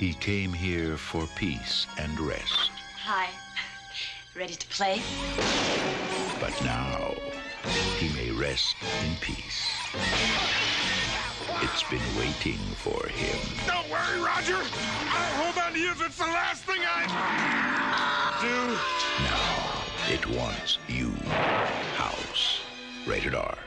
He came here for peace and rest. Hi. Ready to play? But now, he may rest in peace. It's been waiting for him. Don't worry, Roger. I'll hold on to you if it's the last thing I do. Now, it wants you. House. Rated R.